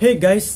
Hey guys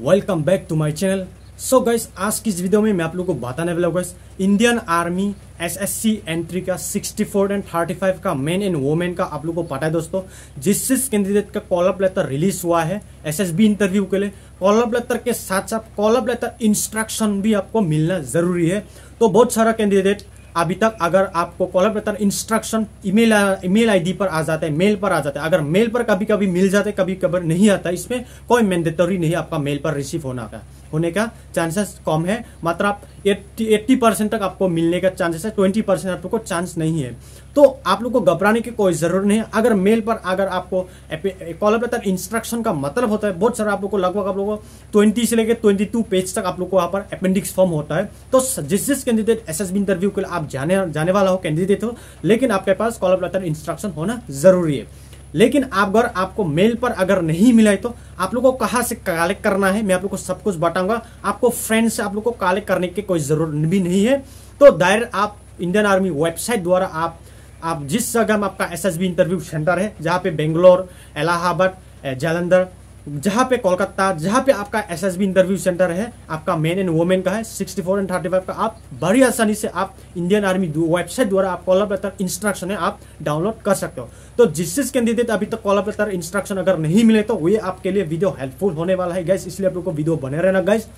welcome back to my channel so guys आज की इस वीडियो में मैं आप लोगों को बताने वाला हूँ guys Indian army SSC entry का 64 एंड 35 का मेन एंड वोमेन का आप लोगों को पता है दोस्तों। जिस जिस कैंडिडेट का कॉल कॉलअप लेटर रिलीज़ हुआ है एसएसबी इंटरव्यू के लिए कॉल कॉलअप लेटर के साथ साथ कॉल कॉलअप लेटर इंस्ट्रक्शन भी आपको मिलना ज़रूरी है। तो बहुत सारा कैंडिडेट अभी तक अगर आपको collar pattern instruction email email ID पर आ जाता है मेल पर आ जाता है। अगर मेल पर कभी कभी मिल जाते कभी कभी नहीं आता, इसमें कोई मैंडेटरी नहीं आपका मेल पर रिसीव होना का। होने का चांसेस कम है। मात्र आप एट्टी परसेंट तक आपको मिलने का चांसेस है ट्वेंटी परसेंट आप लोग को चांस नहीं है। तो आप लोग को घबराने की कोई ज़रूरत नहीं है। अगर मेल पर अगर आपको कॉलर लेटर इंस्ट्रक्शन का मतलब होता है, बहुत सारा आप लोग को, लगभग आप लोग को ट्वेंटी से लेकर ट्वेंटी टू पेज तक आप लोग को वहाँ पर अपेंडिक्स फॉर्म होता है। तो जिस जिस कैंडिडेट एस एस इंटरव्यू के लिए आप जाने जाने वाला हो कैंडिडेट हो, लेकिन आपके पास कॉलर लेटर इंस्ट्रक्शन होना ज़रूरी है। लेकिन आप अगर आपको मेल पर अगर नहीं मिला है तो आप लोग को कहाँ से कलेक्ट करना है? मैं आप लोग को सब कुछ बताऊँगा। आपको फ्रेंड से आप लोग को कलेक्ट करने की कोई ज़रूरत भी नहीं है। तो डायरेक्ट आप इंडियन आर्मी वेबसाइट द्वारा आप आप जिस जगह में आपका एसएसबी इंटरव्यू सेंटर है, जहाँ पे बेंगलोर इलाहाबाद जालंधर जहाँ पे कोलकाता, जहाँ पे आपका S S B interview centre है, आपका मेन एंड वोमेन का है 64 एंड 35 का, आप बड़ी आसानी से आप इंडियन आर्मी वेबसाइट द्वारा आप कॉलर लेटर इंस्ट्रक्शन है, आप डाउनलोड कर सकते हो। तो जिस जिस कैंडिडेट अभी तक कॉलर लेटर इंस्ट्रक्शन अगर नहीं मिले तो वे आपके लिए वीडियो हेल्पफुल होने वाला है गैस इसलिए आप लोग को वीडियो बने रहना गैस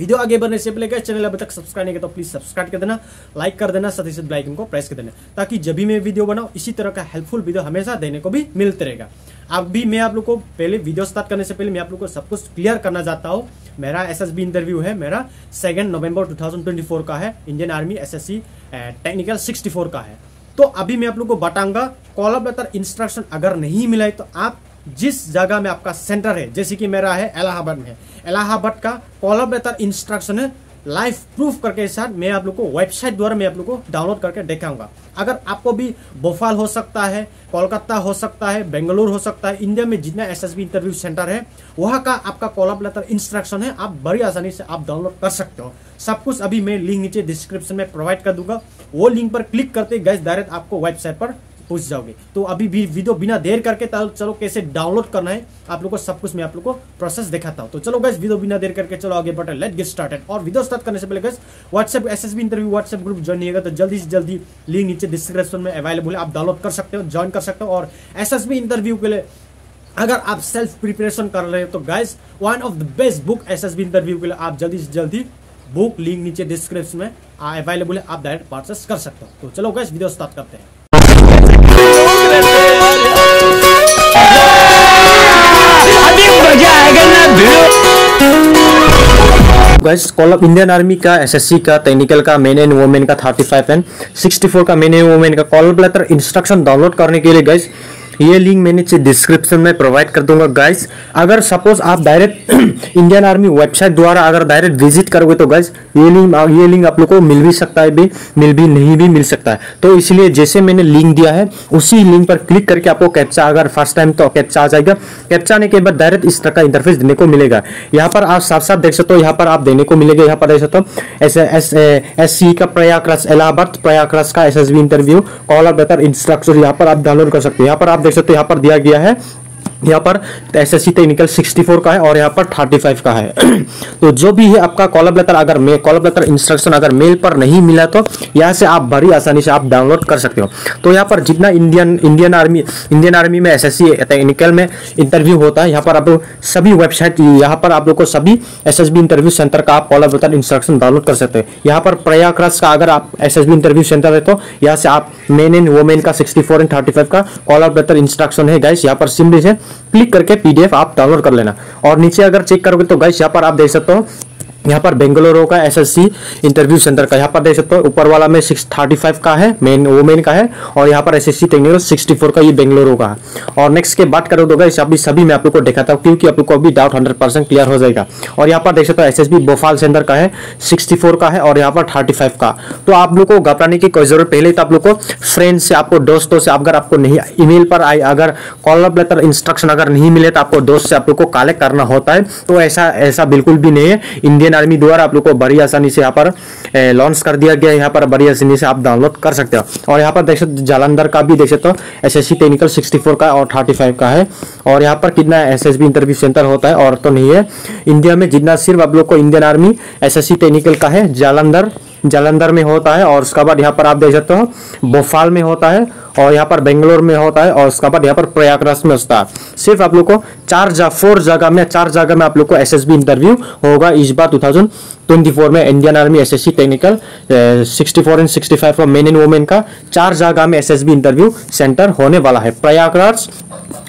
वीडियो आगे बढ़ने से पहले चैनल अभी तक सब्सक्राइब नहीं किया तो प्लीज़ सब्सक्राइब कर देना लाइक कर देना, साथ ही साथ लाइकन को प्रेस कर देना, ताकि जब भी मैं वीडियो बनाऊँ, इसी तरह का हेल्पफुल वीडियो हमेशा देने को भी मिलते रहेगा। अब भी मैं आप लोग को पहले वीडियो स्टार्ट करने से पहले मैं आप लोग को सब कुछ क्लियर करना चाहता हूँ। मेरा एसएसबी इंटरव्यू है, मेरा सेकेंड नवंबर 2024 का है इंडियन आर्मी एसएससी टेक्निकल 64 का है। तो अभी मैं आप लोग को बताऊँगा कॉलर लेटर इंस्ट्रक्शन अगर नहीं मिला है तो आप जिस जगह में आपका सेंटर है, जैसे कि मेरा है, इलाहाबाद में इलाहाबाद का कॉलर लेटर इंस्ट्रक्शन है लाइव प्रूफ करके साथ मैं आप लोग को वेबसाइट द्वारा मैं आप लोग को डाउनलोड करके दिखाऊँगा। अगर आपको भी भोपाल हो सकता है कोलकाता हो सकता है बेंगलुरु हो सकता है इंडिया में जितना एसएसबी इंटरव्यू सेंटर है, वहाँ का आपका कॉलअप लेटर इंस्ट्रक्शन है, आप बड़ी आसानी से आप डाउनलोड कर सकते हो। सब कुछ अभी मैं लिंक नीचे डिस्क्रिप्शन में प्रोवाइड कर दूँगा। वो लिंक पर क्लिक करते गैस डायरेक्ट आपको वेबसाइट पर पूछ जाओगे। तो अभी भी वीडियो बिना देर करके चलो कैसे डाउनलोड करना है, आप लोग को सब कुछ मैं आप लोग को प्रोसेस दिखाता हूँ। तो चलो गैस वीडियो बिना देर करके चलो आगे बढ़े लेट गेट स्टार्टेड और वीडियो स्टार्ट करने से पहले guys WhatsApp SSB interview WhatsApp group join नहीं तो जल्दी से जल्दी लिंक नीचे डिस्क्रिप्शन में अवेलेबल है, आप डाउनलोड कर सकते हो ज्वाइन कर सकते हो। और एस इंटरव्यू के लिए अगर आप सेल्फ प्रिपरेशन कर रहे हो तो guys one of the best book SSB interview के लिए आप जल्दी से जल्दी बुक लिंक नीचे डिस्क्रिप्शन में अवेलेबल है, आप डायरेक्ट परचेस कर सकते हो। तो चलो गैस वीडियो स्टार्ट करते हैं। Guys call of Indian army का एसएससी का टेक्निकल का मेन एंड वोमेन का 35 एंड 64 का मेन एंड वोमेन का कॉल लेटर इंस्ट्रक्शन डाउनलोड करने के लिए गाइस ये लिंक मैं नीचे डिस्क्रिप्शन में प्रोवाइड कर दूँगा गाइस अगर सपोज़ आप डायरेक्ट इंडियन आर्मी वेबसाइट द्वारा अगर डायरेक्ट विज़िट करोगे तो गाइस ये लिंक ये लिंक आप लोग को मिल भी सकता है भी, मिल भी, नहीं भी मिल सकता है. तो इसलिए जैसे मैंने लिंक दिया है, उसी लिंक पर क्लिक करके आपको कैप्चा अगर फ़र्स्ट टाइम तो कैप्चा आ जाएगा. कैप्चा आने के बाद डायरेक्ट इस तरह का इंटरफेस देने को मिलेगा. यहाँ पर आप साफ़ साफ़ देख सकते हो, यहाँ पर आप देने को मिलेगा. यहाँ पर देख सकते हो एस एस सी का प्रयागराज इलाहाबाद प्रयागराज का S interview call of better instructor यहाँ पर आप डाउनलोड कर सकते हो. यहाँ पर आप देख सकते हैं यहाँ पर दिया गया है। यहाँ पर एस एस सी टेक्निकल 64 का है और यहाँ पर 35 का है। तो जो भी है आपका कॉलम लेटर अगर मेल कॉलम लेटर इंस्ट्रक्शन अगर मेल पर नहीं मिला तो यहाँ से आप बड़ी आसानी से आप डाउनलोड कर सकते हो। तो यहाँ पर जितना Indian Indian army Indian army में एस एस सी टेक्निकल में इंटरव्यू होता है, यहाँ पर आप लोग सभी वेबसाइट यहाँ पर आप लोग को सभी S S B interview centre का आप कॉलम लेटर इंस्ट्रक्शन डाउनलोड कर सकते हैं। यहाँ पर प्रयागराज का अगर आप S S B interview centre है तो यहाँ से आप मेन एंड वोमेन का sixty four and thirty five का कॉलम लेटर इंस्ट्रक्शन है। गाइस यहाँ पर सिंपली से क्लिक करके पीडीएफ आप डाउनलोड कर लेना। और नीचे अगर चेक करोगे तो गाइस यहाँ पर आप देख सकते हो यहाँ पर बेंगलोर का एसएससी इंटरव्यू सेंटर का, यहाँ पर देख सकते हो ऊपर वाला में सिक्स थर्टी फाइव का है मेन वोमेन का है, और यहाँ पर एसएससी टेक्निकल सिक्सटी फोर का ये बेंगलोर का। है और नेक्स्ट के बात करो तो अभी सभी मैं आप लोग को दिखाता हूँ, क्योंकि आप लोग को अभी डाउट हंड्रेड परसेंट क्लियर हो जाएगा। और यहाँ पर देख सकते हो एस भोपाल सेंटर का है सिक्सटी का है, और यहाँ पर थर्टी का। तो आप लोग को घबराने की कोई ज़रूरत, पहले तो आप लोग को फ्रेंड से, आपको दोस्तों से, अगर आपको नहीं ईमेल पर आई अगर कॉल अप लेटर इंस्ट्रक्शन अगर नहीं मिले तो आपको दोस्त से आप लोग को कलेक्ट करना होता है। तो ऐसा ऐसा बिल्कुल भी नहीं है। इंडियन इंडियन आर्मी द्वारा आप लोग को बड़ी आसानी से यहाँ पर लॉन्च कर दिया गया यहाँ पर बड़ी आसानी से आप डाउनलोड कर सकते हो। और यहाँ पर देख सकते जालंधर का भी देख सकते हो एस एस टेक्निकल सिक्सटी का और थर्टी का है। और यहाँ पर कितना एस इंटरव्यू सेंटर होता है, और तो नहीं है। इंडिया में जितना सिर्फ़ आप लोग को इंडियन आर्मी एसएससी टेक्निकल का है, जालंधर जालंधर में होता है और उसके बाद यहाँ पर आप देख सकते हो भोपाल में होता है और यहाँ पर बेंगलोर में होता है और उसके बाद यहाँ पर प्रयागराज में होता है। सिर्फ़ आप लोग को चार जा, फोर जगह में, चार जगह में आप लोग को एसएसबी इंटरव्यू होगा इस बार 2024 में Indian army SSC technical 64 and 65 for men and women का चार जगह में एसएसबी इंटरव्यू सेंटर होने वाला है। प्रयागराज,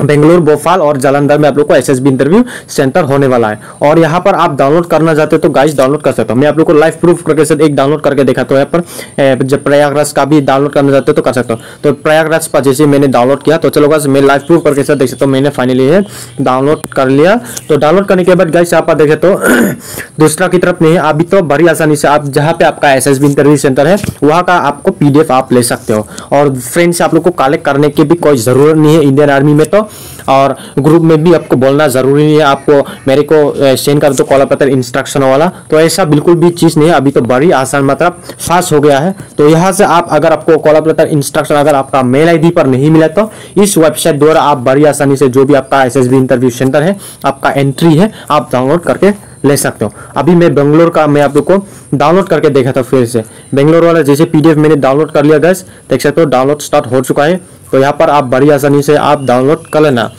बेंगलोर भोपाल और जालंधर में आप लोग को एसएसबी इंटरव्यू सेंटर होने वाला है। और यहाँ पर आप डाउनलोड करना चाहते हो तो गाइस डाउनलोड कर सकते हो। मैं आप लोग को लाइव प्रूफ करके एक डाउनलोड करके देखा तो यहाँ पर जब प्रयागराज का भी डाउनलोड करना चाहते हो तो कर सकते हो। तो प्रयागराज पर जैसे मैंने डाउनलोड किया तो चलो गाइस मैं लाइव प्रूफ करके साथ देख सकता हूँ, मैंने फाइनली है डाउनलोड कर लिया। तो डाउनलोड करने के बाद गाइस यहाँ पर देखे तो दूसरा की तरफ़ नहीं, अभी तो बड़ी आसानी से आप, जहाँ पे आपका एस इंटरव्यू सेंटर है, वहाँ का आपको पीडीएफ आप ले सकते हो। और फ्रेंड्स आप लोग को कलेक्ट करने की भी कोई ज़रूरत नहीं है इंडियन आर्मी में तो। और ग्रुप में भी आपको बोलना ज़रूरी नहीं है। आपको मेरे को सेंड कर दो कॉल पत्र इंस्ट्रक्शन वाला। तो ऐसा बिल्कुल भी चीज़ नहीं है। अभी तो बड़ी आसान मतलब फास्ट हो गया है। तो यहाँ से आप अगर आपको कॉल पत्र इंस्ट्रक्शन अगर आपका मेल आईडी पर नहीं मिला तो इस वेबसाइट द्वारा आप बड़ी आसानी से जो भी आपका एसएसबी इंटरव्यू सेंटर है, आपका एंट्री है, आप डाउनलोड करके ले सकते हो। अभी मैं बेंगलोर का मैं आप लोग को डाउनलोड करके देखा था फिर से। बेंगलोर वाला जैसे पीडीएफ मैंने डाउनलोड कर लिया गैस देख सकते हो डाउनलोड स्टार्ट हो चुका है। तो यहाँ पर आप बड़ी आसानी से आप डाउनलोड कर लेना।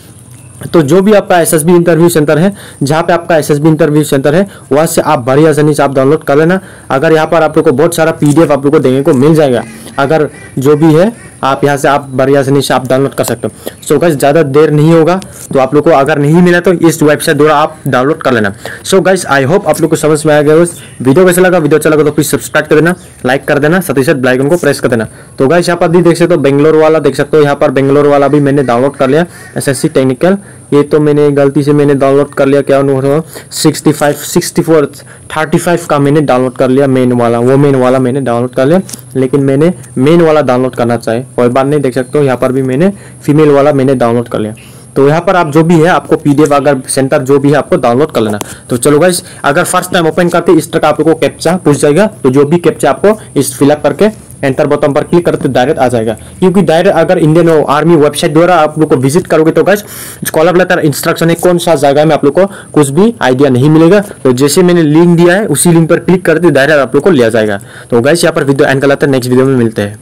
तो जो भी आपका S S B interview centre है, जहाँ पे आपका S S B interview centre है, वहाँ से आप बड़ी आसानी से आप डाउनलोड कर लेना। अगर यहाँ पर आप लोग को बहुत सारा पीडीएफ आप लोग को देने को मिल जाएगा। अगर जो भी है आप यहाँ से, आप बढ़िया से नीचे आप डाउनलोड कर सकते हो। सो गैस ज़्यादा देर नहीं होगा तो आप लोग को अगर नहीं मिला तो इस वेबसाइट द्वारा आप डाउनलोड कर लेना। सो गैस आई होप आप लोग को समझ में आ गया वीडियो कैसा लगा? वीडियो अच्छा लगा तो प्लीज़ सब्सक्राइब कर देना लाइक कर देना, साथ ही साथ बेलाइकन को प्रेस कर देना। तो गैस यहाँ पर भी देख सकते हो बेंगलोर वाला देख सकते हो, यहाँ पर बेंगलोर वाला भी मैंने डाउनलोड कर लिया एसएससी टेक्निकल ये तो मैंने गलती से मैंने डाउनलोड कर लिया, क्या sixty five sixty four thirty five का मैंने डाउनलोड कर लिया मेन वाला, वो मेन वाला मैंने डाउनलोड कर लिया, लेकिन मैंने मेन वाला डाउनलोड करना चाहिए कोई बात नहीं, देख सकते हो, यहाँ पर भी मैंने फीमेल वाला मैंने डाउनलोड कर लिया। तो यहाँ पर आप जो भी है, आपको पीडीएफ अगर सेंटर जो भी है, आपको डाउनलोड कर लेना। तो चलो गाइस अगर फ़र्स्ट टाइम ओपन करते, इस तरह को कैप्चा पूछ जाएगा तो जो भी कैप्चा आपको, इस फिलअप करके एंटर बटन पर क्लिक करते डायरेक्ट आ जाएगा। क्योंकि डायरेक्ट अगर इंडियन आर्मी वेबसाइट द्वारा आप लोग को विज़िट करोगे तो गैस कॉलर लेटर इंस्ट्रक्शन है, कौन सा जगह में आप लोग को कुछ भी आइडिया नहीं मिलेगा। तो जैसे मैंने लिंक दिया है, उसी लिंक पर क्लिक करते डायरेक्ट आप लोग को लिया जाएगा। तो गैस यहाँ पर वीडियो एंड कर नेक्स्ट वीडियो में मिलते हैं।